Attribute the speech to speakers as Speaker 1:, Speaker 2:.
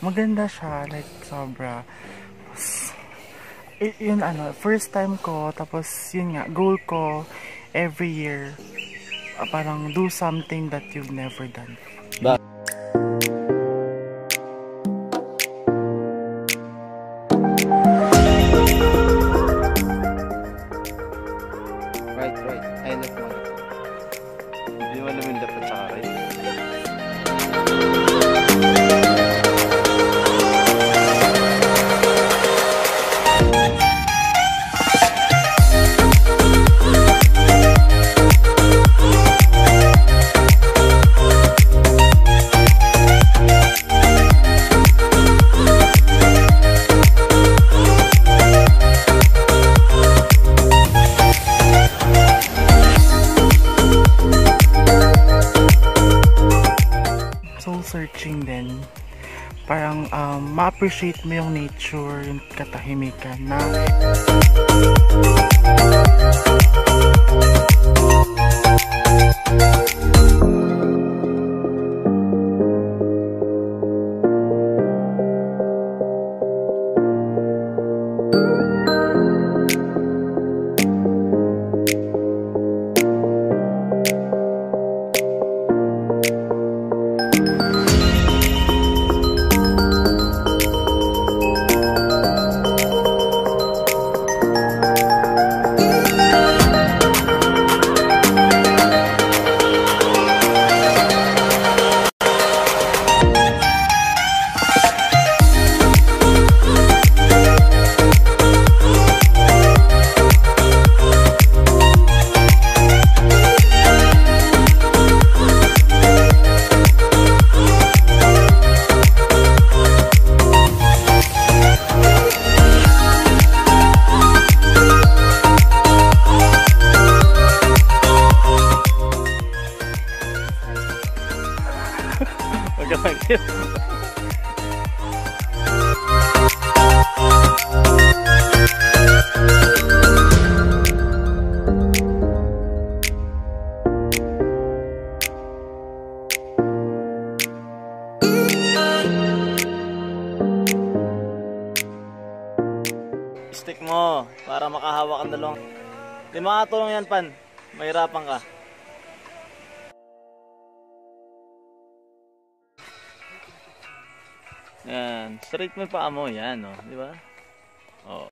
Speaker 1: maganda siya, like sobra. Tapos, yun ano, first time ko, tapos yun nga, goal ko every year, ah, parang do something that you've never done.
Speaker 2: Right, right. I left mo.
Speaker 3: Hindi mo alam yung left at saka right.
Speaker 1: Soul searching din. Parang um, ma-appreciate mo yung nature, yung katahimikan na
Speaker 3: Ka mag-tip. Stick mo para makahawak ang dalawang. Di makatulong yan, Pan. Mahirapan ka. Yan. Straight mo paa mo. Yan, oh. Di ba? Oh.